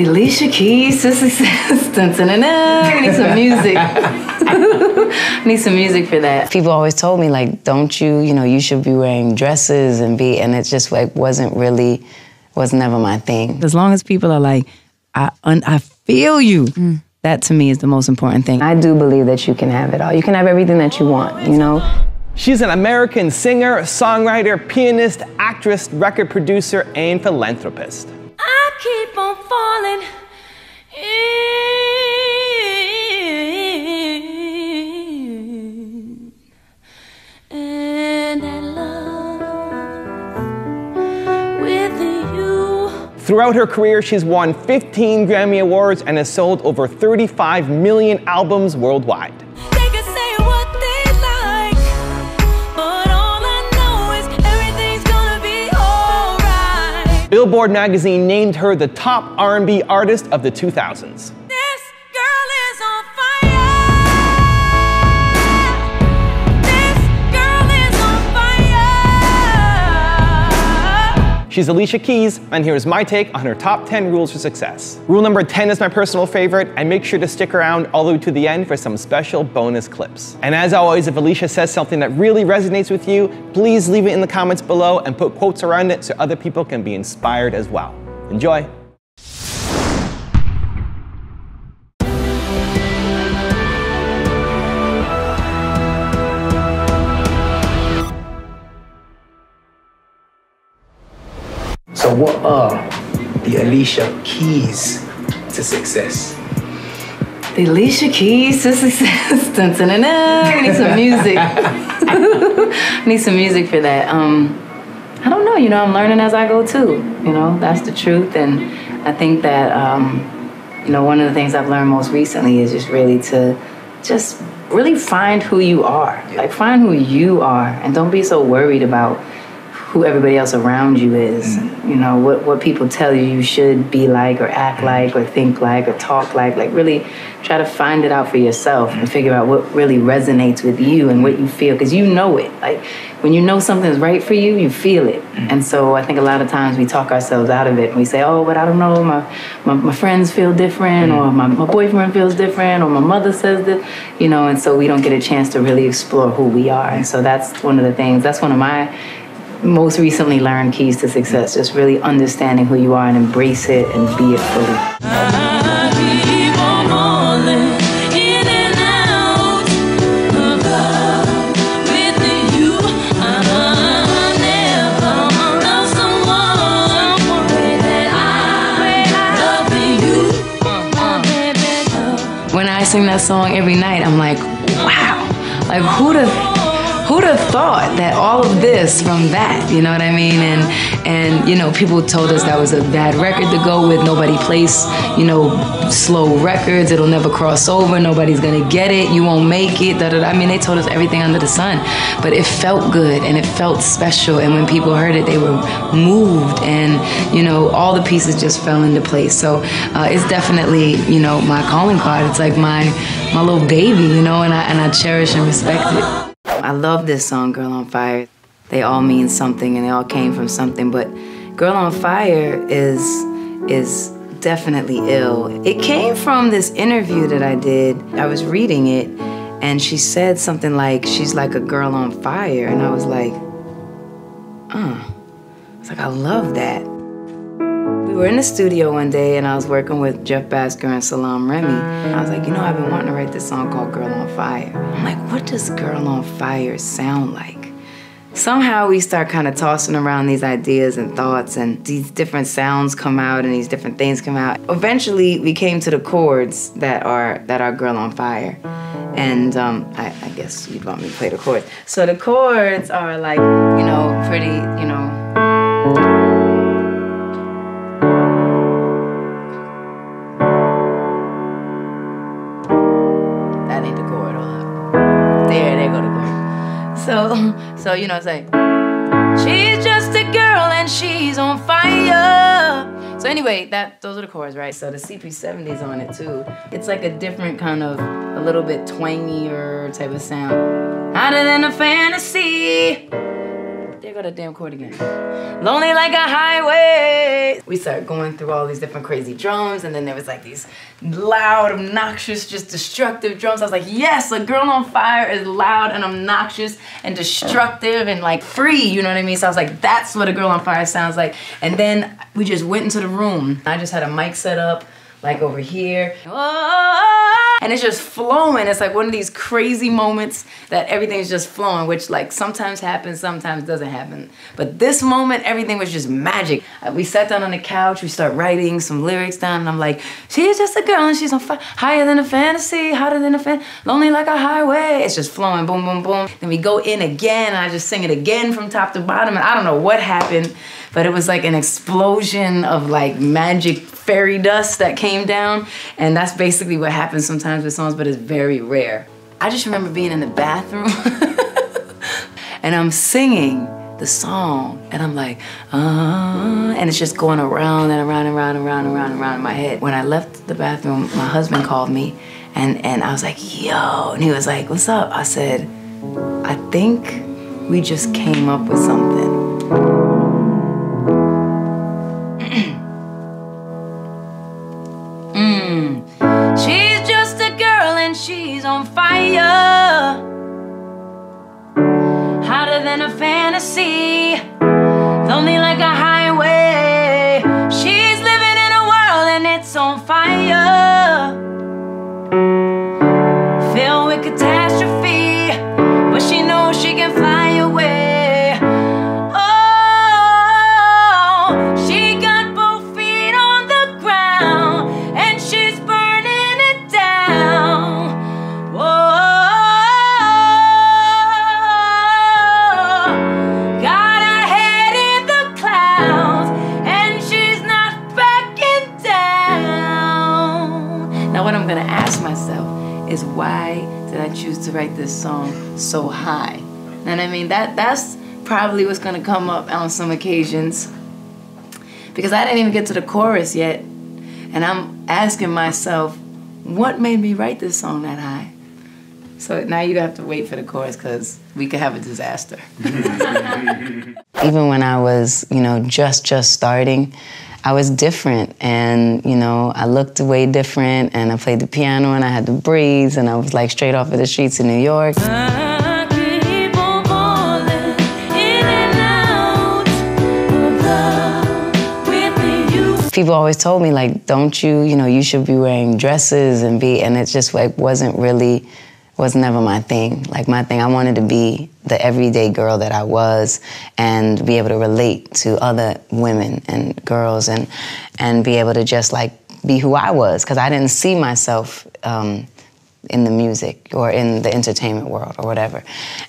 The Alicia Keys to success. Dun, dun, dun, dun. We need some music. need some music for that. People always told me like, don't you, you know, you should be wearing dresses and be, and it just like wasn't really, was never my thing. As long as people are like, I, un, I feel you. Mm. That to me is the most important thing. I do believe that you can have it all. You can have everything that you want, you know? She's an American singer, songwriter, pianist, actress, record producer, and philanthropist. Throughout her career, she's won 15 Grammy Awards and has sold over 35 million albums worldwide. Billboard magazine named her the top R&B artist of the 2000s. She's Alicia Keys, and here's my take on her top 10 rules for success. Rule number 10 is my personal favorite, and make sure to stick around all the way to the end for some special bonus clips. And as always, if Alicia says something that really resonates with you, please leave it in the comments below and put quotes around it so other people can be inspired as well. Enjoy! So, what are the Alicia keys to success? The Alicia Keys to success. Dun, dun, dun, dun. We need some music. need some music for that. Um, I don't know. You know, I'm learning as I go too. You know, that's the truth. And I think that um, you know one of the things I've learned most recently is just really to just really find who you are. Like find who you are, and don't be so worried about who everybody else around you is. Mm. You know, what, what people tell you you should be like or act mm. like or think like or talk like. Like really try to find it out for yourself and mm. figure out what really resonates with you and what you feel because you know it. Like when you know something's right for you, you feel it. And so I think a lot of times we talk ourselves out of it and we say, oh, but I don't know, my, my, my friends feel different or my, my boyfriend feels different or my mother says that, you know, and so we don't get a chance to really explore who we are. And so that's one of the things, that's one of my most recently learned keys to success just really understanding who you are and embrace it and be it fully. When i sing that song every night i'm like wow. Like who'd have who'd have thought that all of this from that? You know what i mean? And and you know people told us that was a bad record to go with. Nobody plays you know slow records. It'll never cross over. Nobody's gonna get it. You won't make it. I mean they told us everything under the sun. But it felt good and it felt special. And when people heard it they were moved. And you know all the pieces just fell into place. So uh, it's definitely you know my calling card. It's like my my little baby you know and i and i cherish and respect it I love this song, Girl on Fire. They all mean something and they all came from something, but Girl on Fire is is definitely ill. It came from this interview that I did. I was reading it and she said something like she's like a girl on fire and I was like, "Uh." I was like, "I love that." We were in the studio one day and I was working with Jeff Bhasker and Salaam Remi. I was like, you know, I've been wanting to write this song called Girl on Fire. I'm like, what does Girl on Fire sound like? Somehow we start kind of tossing around these ideas and thoughts, and these different sounds come out and these different things come out. Eventually, we came to the chords that are that are Girl on Fire, and um, I, I guess you'd want me to play the chords. So the chords are like, you know, pretty, you know. So, you know, it's like she's just a girl and she's on fire. So anyway, that those are the chords, right? So the CP70's on it too. It's like a different kind of, a little bit twangier type of sound. Hotter than a fantasy. Go that damn chord again. Lonely like a highway. We started going through all these different crazy drums, and then there was like these loud, obnoxious, just destructive drums. I was like, yes, a girl on fire is loud and obnoxious and destructive and like free, you know what I mean? So I was like, that's what a girl on fire sounds like. And then we just went into the room. I just had a mic set up like over here. Oh, oh, oh, And it's just flowing. It's like one of these crazy moments that everything's just flowing, which like sometimes happens, sometimes doesn't happen. But this moment, everything was just magic. Uh, We sat down on the couch, we start writing some lyrics down, and I'm like, she's just a girl and she's on fire, higher than a fantasy, hotter than a fan, lonely like a highway. It's just flowing, boom, boom, boom. Then we go in again, and I just sing it again from top to bottom, and I don't know what happened, but it was like an explosion of like magic fairy dust that came down. And that's basically what happens sometimes with songs, but it's very rare. I just remember being in the bathroom and I'm singing the song and I'm like, uh, and it's just going around and around and around and around and around and around in my head. When I left the bathroom, my husband called me and, and I was like, yo, and he was like, what's up? I said, I think we just came up with something. A this song so high? And I mean that that's probably what's gonna come up on some occasions because I didn't even get to the chorus yet, and I'm asking myself, what made me write this song that high? So now you have to wait for the chorus because we could have a disaster. Even when I was, you know, just just starting, I was different, and you know, I looked way different, and I played the piano, and I had the breeze, and I was like straight off of the streets in New York. People always told me like, don't you, you know, you should be wearing dresses and be, and it just like wasn't really, was never my thing. Like my thing, I wanted to be the everyday girl that I was, and be able to relate to other women and girls, and and be able to just like be who I was, because I didn't see myself. Um, in the music or in the entertainment world or whatever.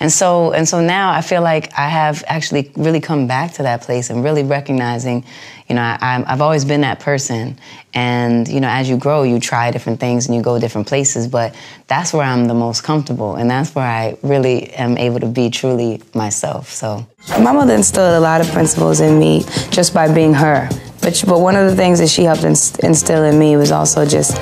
And so and so now I feel like I have actually really come back to that place and really recognizing, you know, I, I've always been that person. And you know, as you grow, you try different things and you go different places. But that's where I'm the most comfortable, and that's where I really am able to be truly myself. So. My mother instilled a lot of principles in me just by being her. But, but one of the things that she helped inst- instill in me was also just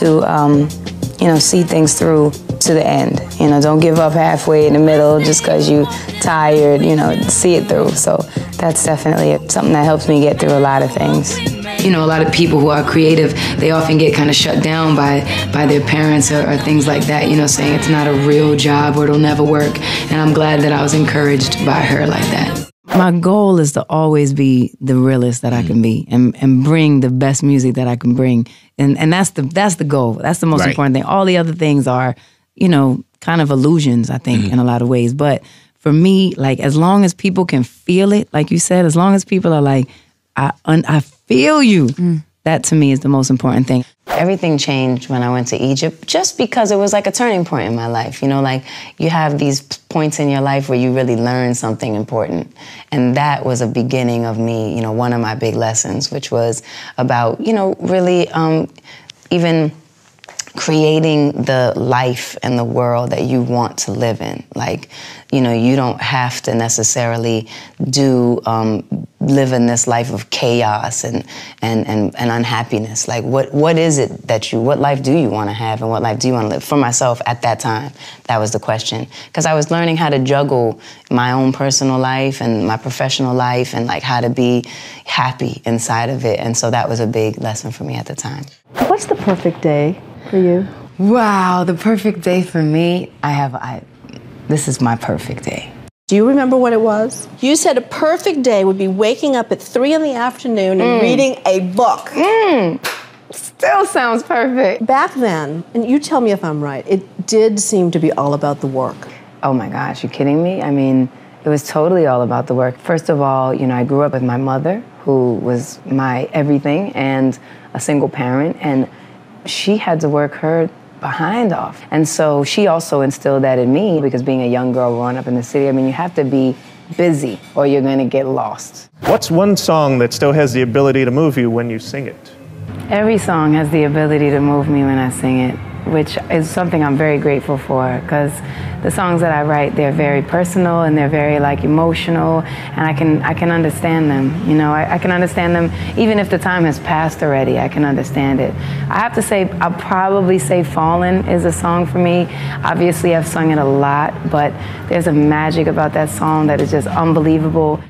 to, um, you know, see things through to the end. You know, don't give up halfway in the middle just because you tired. You know, see it through. So that's definitely something that helps me get through a lot of things. you know, a lot of people who are creative, they often get kind of shut down by by their parents or, or things like that. You know, saying it's not a real job or it'll never work. And I'm glad that I was encouraged by her like that. My goal is to always be the realest that I can mm. be and, and bring the best music that I can bring. And and that's the that's the goal. That's the most Right. important thing. All the other things are, you know, kind of illusions, I think, mm-hmm. in a lot of ways. But for me, like as long as people can feel it, like you said, as long as people are like, I un- I feel you. Mm. That to me is the most important thing. Everything changed when I went to Egypt just because it was like a turning point in my life. You know, like you have these points in your life where you really learn something important. And that was a beginning of me, you know, one of my big lessons, which was about, you know, really um, even creating the life and the world that you want to live in. Like, you know, you don't have to necessarily do um, live in this life of chaos and, and, and, and unhappiness. Like, what, what is it that you, what life do you want to have and what life do you want to live? For myself at that time, that was the question. Because I was learning how to juggle my own personal life and my professional life and like how to be happy inside of it. And so that was a big lesson for me at the time. What's the perfect day for you? Wow, the perfect day for me. I have, I, this is my perfect day. Do you remember what it was? You said a perfect day would be waking up at three in the afternoon and mm. reading a book. Mm. Still sounds perfect. Back then, and you tell me if I'm right, it did seem to be all about the work. Oh my gosh, you kidding me? I mean, it was totally all about the work. First of all, you know, I grew up with my mother, who was my everything, and a single parent, and she had to work her behind off. And so she also instilled that in me because being a young girl growing up in the city, I mean, you have to be busy or you're gonna get lost. What's one song that still has the ability to move you when you sing it? Every song has the ability to move me when I sing it, which is something I'm very grateful for because the songs that I write, they're very personal and they're very like emotional and I can I can understand them. You know, I, I can understand them even if the time has passed already, I can understand it. I have to say I'll probably say Fallin' is a song for me. Obviously I've sung it a lot, but there's a magic about that song that is just unbelievable.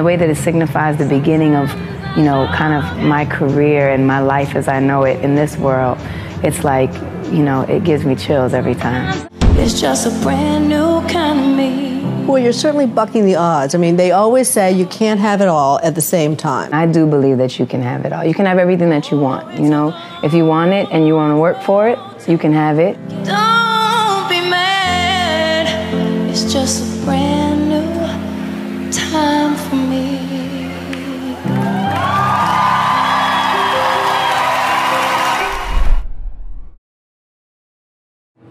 The way that it signifies the beginning of you know kind of my career and my life as i know it in this world it's like you know it gives me chills every time It's just a brand new kind of me. Well, you're certainly bucking the odds. I mean, they always say you can't have it all at the same time. i do believe that you can have it all you can have everything that you want you know if you want it and you want to work for it you can have it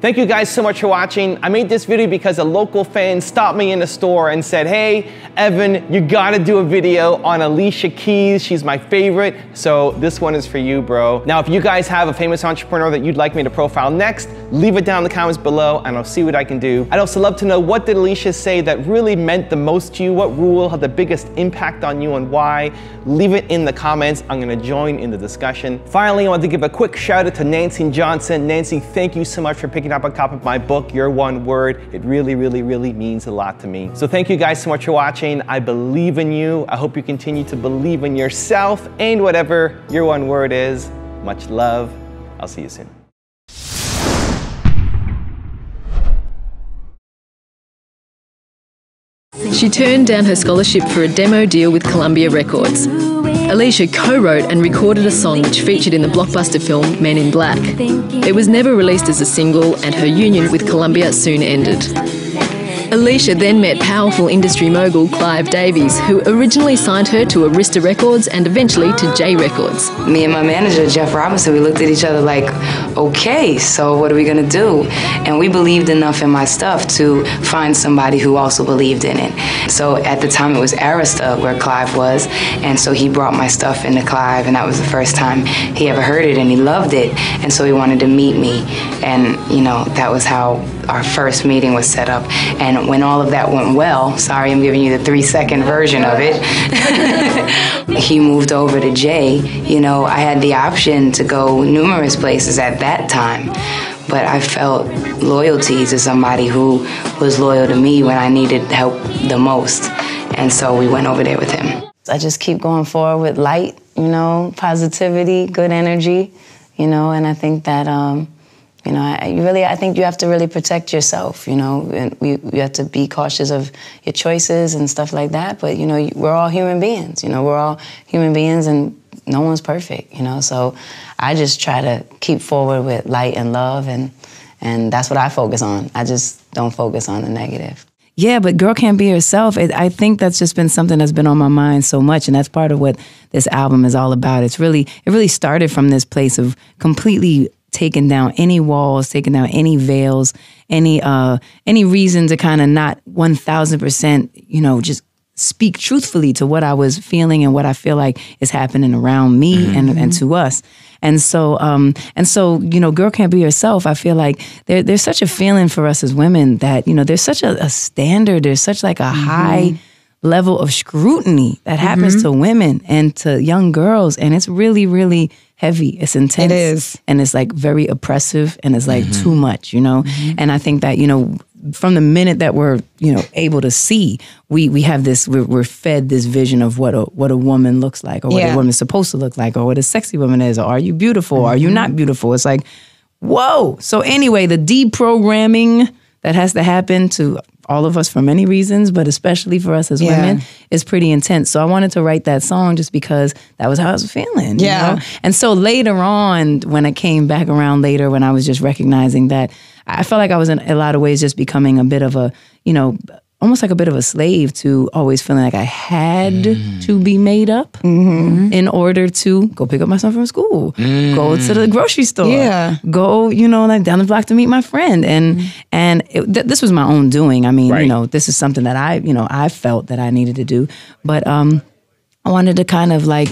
Thank you guys so much for watching. I made this video because a local fan stopped me in the store and said, hey, Evan, you gotta do a video on Alicia Keys. She's my favorite. So this one is for you, bro. Now, if you guys have a famous entrepreneur that you'd like me to profile next, leave it down in the comments below and I'll see what I can do. I'd also love to know what did Alicia say that really meant the most to you? What rule had the biggest impact on you and why? Leave it in the comments. I'm gonna join in the discussion. Finally, I want to give a quick shout out to Nancy Johnson. Nancy, thank you so much for picking up a copy of my book, Your One Word. It really, really, really means a lot to me. So thank you guys so much for watching. I believe in you. I hope you continue to believe in yourself and whatever your one word is. Much love. I'll see you soon. She turned down her scholarship for a demo deal with Columbia Records. Alicia co wrote and recorded a song which featured in the blockbuster film Men in Black. It was never released as a single, and her union with Columbia soon ended. Alicia then met powerful industry mogul Clive Davis, who originally signed her to Arista Records and eventually to J Records. me and my manager jeff robinson we looked at each other like okay so what are we going to do? And we believed enough in my stuff to find somebody who also believed in it. So at the time it was arista where clive was and so he brought my stuff into clive and that was the first time he ever heard it and he loved it. And so he wanted to meet me and you know that was how our first meeting was set up. And when all of that went well sorry i'm giving you the three second version of it he moved over to J, you know, I had the option to go numerous places at that time. But I felt loyalty to somebody who was loyal to me when I needed help the most. And so we went over there with him. I just keep going forward with light, you know, positivity, good energy, you know, and I think that, um, you know, I, you really, I think you have to really protect yourself, you know, and you, you have to be cautious of your choices and stuff like that. But, you know, we're all human beings, you know, we're all human beings and no one's perfect, you know. So I just try to keep forward with light and love, and, and that's what I focus on. I just don't focus on the negative. Yeah, but girl can't be herself. It, I think that's just been something that's been on my mind so much, and that's part of what this album is all about. It's really, it really started from this place of completely taken down any walls, taken down any veils, any uh any reason to kind of not one thousand percent, you know, just speak truthfully to what I was feeling and what I feel like is happening around me and, and to us. And so, um, and so, you know, girl can't be herself. I feel like there, there's such a feeling for us as women that, you know, there's such a, a standard, there's such like a high level of scrutiny that happens mm-hmm. to women and to young girls. And it's really, really heavy. It's intense. It is. And it's like very oppressive and it's like mm-hmm. too much, you know? Mm-hmm. And I think that, you know, from the minute that we're, you know, able to see, we we have this, we're, we're fed this vision of what a what a woman looks like or what Yeah. a woman's supposed to look like or what a sexy woman is or are you beautiful? Are you not beautiful? It's like, whoa. So anyway, the deprogramming that has to happen to all of us for many reasons, but especially for us as Yeah. women, is pretty intense. So I wanted to write that song just because that was how I was feeling. you Yeah. know? And so later on, when I came back around later, when I was just recognizing that, I felt like I was in a lot of ways just becoming a bit of a, you know, almost like a bit of a slave to always feeling like I had to be made up mm-hmm. in order to go pick up my son from school, go to the mm. grocery store, Yeah. go, you know, like down the block to meet my friend. And mm-hmm. and it, th- this was my own doing. I mean, Right. you know, this is something that I, you know, I felt that I needed to do. But um I wanted to kind of like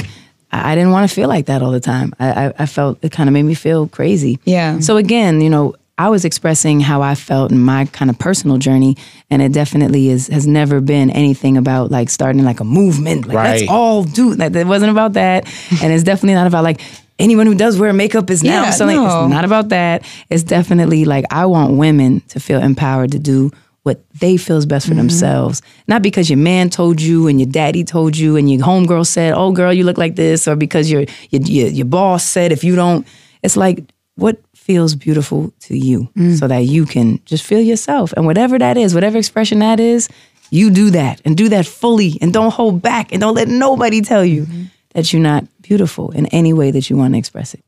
I I didn't want to feel like that all the time. I, I, I felt it kind of made me feel crazy. Yeah. So again, you know, I was expressing how I felt in my kind of personal journey, and it definitely is has never been anything about like starting like a movement. Like Right. let's all do that. It wasn't about that, and it's definitely not about like anyone who does wear makeup is now Yeah, something. no. It's not about that. It's definitely like I want women to feel empowered to do what they feel is best for Mm-hmm. themselves. Not because your man told you and your daddy told you and your homegirl said, "Oh, girl, you look like this," or because your your your, your boss said, "If you don't," it's like what feels beautiful to you, Mm. so that you can just feel yourself and whatever that is, whatever expression that is, you do that and do that fully and don't hold back and don't let nobody tell you Mm-hmm. that you're not beautiful in any way that you want to express it.